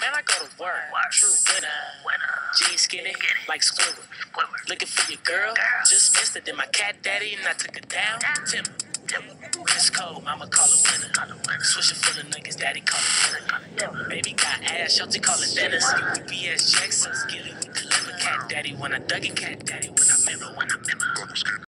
Man, I go to work. True winner. Jeans skinny, like Squidward. Looking for your girl. Just missed it. Then my cat daddy and I took it down. Timber. It's cold, mama call it winner. Switching for the niggas, daddy call it winner. Baby got ass, Shelty call it Dennis. BS, checks, so skilly with the liver. Cat daddy when I dug it, cat daddy when I remember, when I remember.